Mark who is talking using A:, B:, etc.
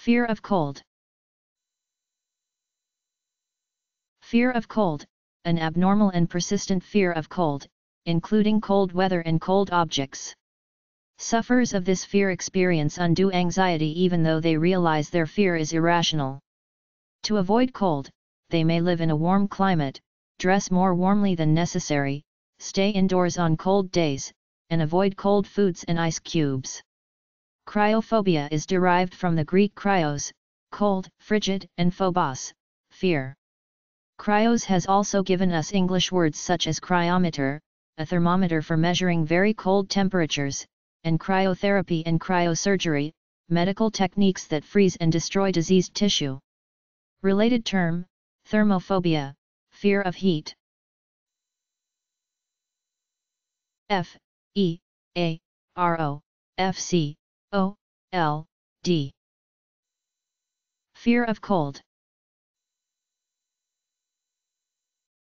A: Fear of cold. Fear of cold, an abnormal and persistent fear of cold, including cold weather and cold objects. Sufferers of this fear experience undue anxiety even though they realize their fear is irrational. To avoid cold, they may live in a warm climate, dress more warmly than necessary, stay indoors on cold days, and avoid cold foods and ice cubes. Cryophobia is derived from the Greek kryos, cold, frigid, and phobos, fear. Kryos has also given us English words such as cryometer, a thermometer for measuring very cold temperatures, and cryotherapy and cryosurgery, medical techniques that freeze and destroy diseased tissue. Related term, thermophobia, fear of heat. F, E, A, R O, F C, O, L, D. Fear of cold.